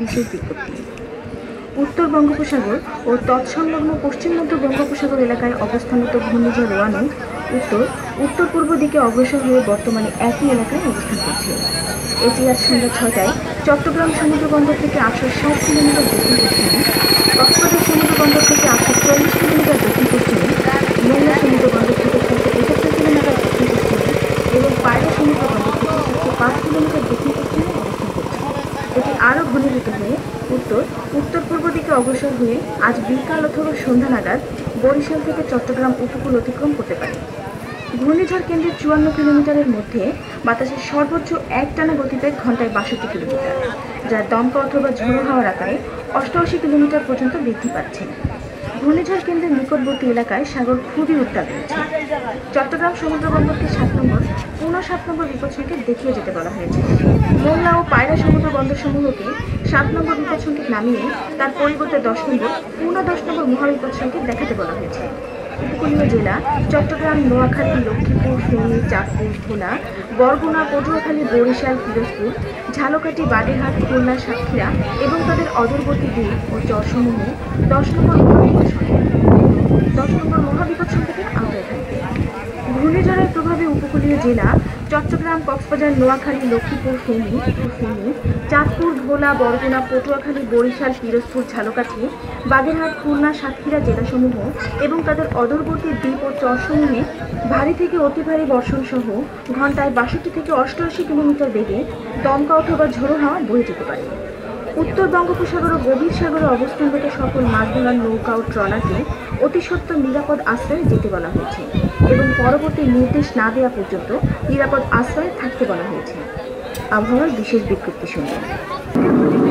বিশেষ বিজ্ঞপ্তি উত্তর বঙ্গোপসাগর ও তৎসংলগ্ন পশ্চিম মধ্য বঙ্গোপসাগর এলাকায় অবস্থানিত ঘূর্ণিঝড় রোয়ানু উত্তর উত্তর পূর্ব দিকে অগ্রসর হয়ে বর্তমানে একই এলাকায় অবস্থান করছে। এটি আজ সন্ধ্যা ছয়টায় চট্টগ্রাম সমুদ্র বন্দর থেকে আটশো সাত কিলোমিটার দক্ষিণ পশ্চিমে কক্সবাজার সমুদ্র বন্দর থেকে আটশো চল্লিশ কিলোমিটার দক্ষিণ পশ্চিমে মোংলা সমুদ্র বন্দর থেকে ছশো একাত্তর কিলোমিটার দক্ষিণ পশ্চিমে এবং পায়রা সমুদ্র বন্দর থেকে সাতশো পাঁচ কিলোমিটার দক্ষিণ পশ্চিমে অবস্থান করছে এটি আরও ঘনীভূত হয়ে উত্তর উত্তর পূর্ব দিকে অগ্রসর হয়ে আজ বিকাল অথবা সন্ধ্যা নাগাদ বরিশাল থেকে চট্টগ্রাম উপকূল অতিক্রম করতে পারে। ঘূর্ণিঝড় কেন্দ্রের চুয়ান্ন কিলোমিটারের মধ্যে বাতাসের সর্বোচ্চ একটানা গতিতে ঘন্টায় বাষট্টি কিলোমিটার যা দমকা অথবা ঝোড়ো হাওয়ার আকারে অষ্টআশি কিলোমিটার পর্যন্ত বৃদ্ধি পাচ্ছে। ঘূর্ণিঝড় কেন্দ্রের নিকটবর্তী এলাকায় সাগর খুবই উত্তাপ রয়েছে। চট্টগ্রাম সমুদ্র বন্দরকে সাত নম্বর, পুনঃ সাত নম্বর বিপদ দেখিয়ে যেতে বলা হয়েছে। মোংলা ও পায়রা সমুদ্র বন্দর সমূহকে সাত নম্বর সংকেত নামিয়ে তার পরিবর্তে দশ নম্বর পুনঃ দশ নম্বর সংকেত দেখাতে বলা হয়েছে। উপকূলীয় জেলা, চট্টগ্রাম, নোয়াখালী, লক্ষ্মীপুর, ফেনী, চাঁদপুর ভোলা বরগুনা, পটুয়াখালী, বরিশাল, পিরোজপুর, ঝালকাঠি, বাগেরহাট, খুলনা, সাতক্ষীরা এবং তাদের অদূরবর্তী দ্বীপ ও চরসমূহে দশ নম্বর সংকেত দশ নম্বর মহাবিপদ সংকেতের আওতায় থাকবে ঘূর্ণিঝড়ের প্রভাবে উপকূলীয় জেলা চট্টগ্রাম, কক্সবাজার, নোয়াখালী, লক্ষ্মীপুর ফেনী ফেনী চাঁদপুর ভোলা বরগুনা, পটুয়াখালী, বরিশাল, পিরোজপুর, ঝালকাঠি, বাগেরহাট, খুলনা, সাতক্ষীরা জেলাসমূহ এবং তাদের অদূরবর্তী দ্বীপ ও চরসমূহে ভারী থেকে অতি ভারী বর্ষণ সহ ঘন্টায় বাষট্টি থেকে অষ্টআশি কিলোমিটার বেগে দমকা অথবা ঝোড়ো হাওয়া বয়ে যেতে পারে। উত্তর বঙ্গোপসাগর ও গভীর সাগরে অবস্থানরত সকল মাছ ধরার নৌকা ও ট্রলারকে অতি সত্বর নিরাপদ আশ্রয়ে যেতে বলা হয়েছে। এবং পরবর্তী নির্দেশ না দেওয়া পর্যন্ত নিরাপদ আশ্রয়ে থাকতে বলা হয়েছে। আবহাওয়ার বিশেষ বিজ্ঞপ্তি শুনবেন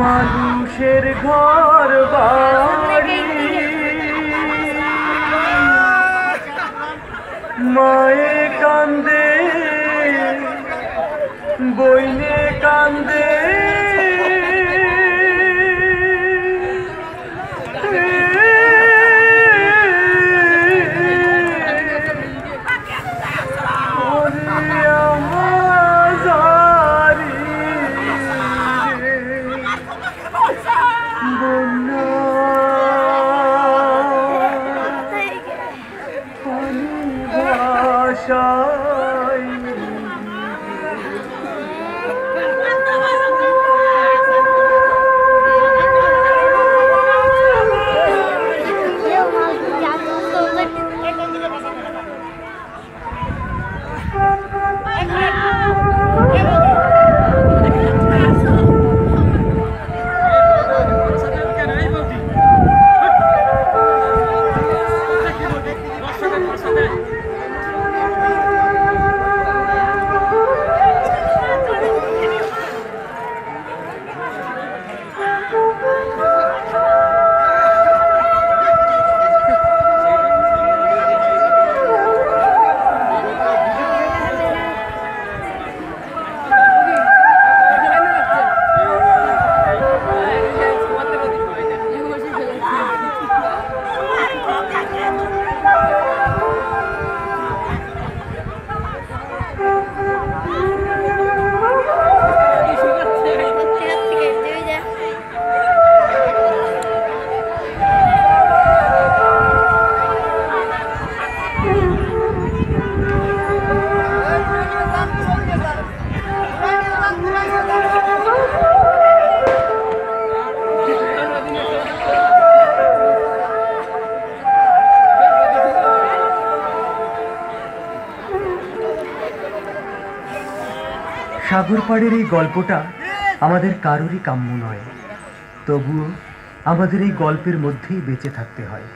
মানুষের ঘর বাড়ি। মায়ে কান্দে বইনে কান্দে সাগর পাড়ের এই গল্পটা আমাদের কারোরই কাম্য নয়। তবুও আমাদের এই গল্পের মধ্যেই বেঁচে থাকতে হয়।